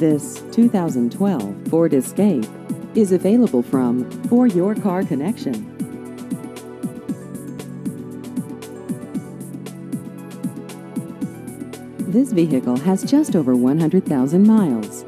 This 2012 Ford Escape is available from 4 Your Car Connection. This vehicle has just over 100,000 miles.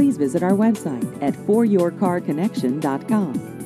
Please visit our website at 4yourcarconnection.com.